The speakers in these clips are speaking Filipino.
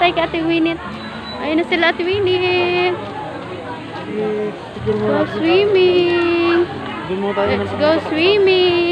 tayo kay Ate Winit. Ayun na sila Ate Winit. Go swimming. Let's go swimming.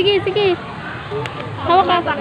Sige, sige. Hawak ka.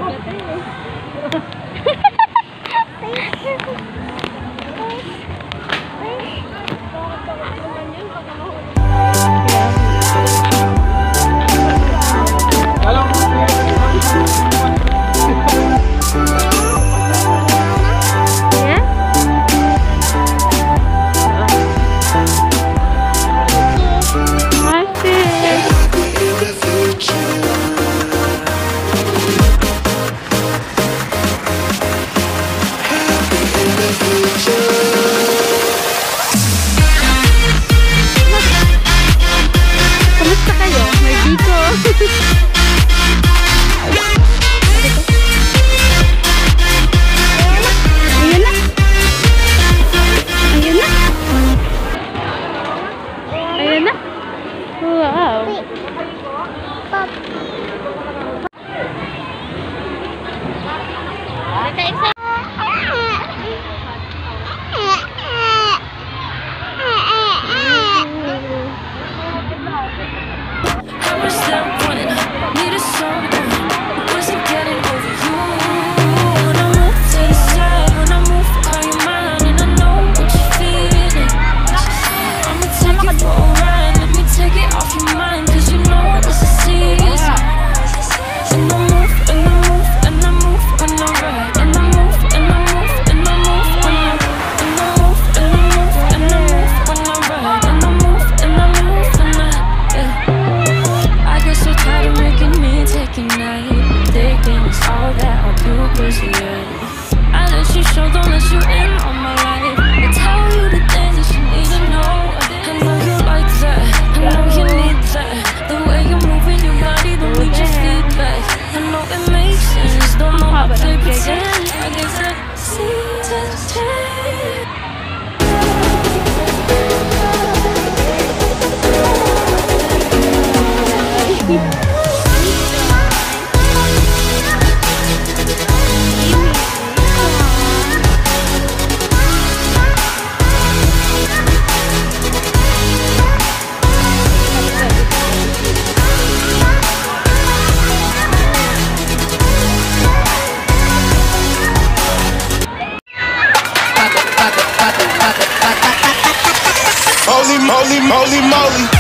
Holy, Molly, moly.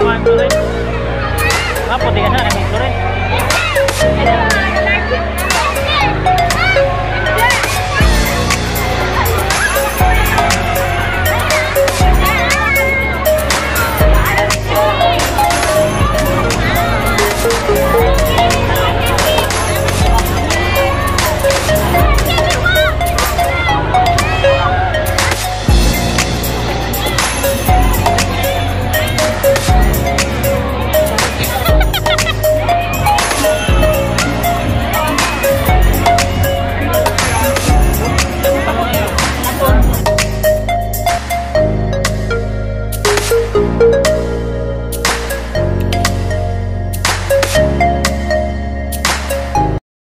Apa yang dulu? Apa tiga sana nih, sore?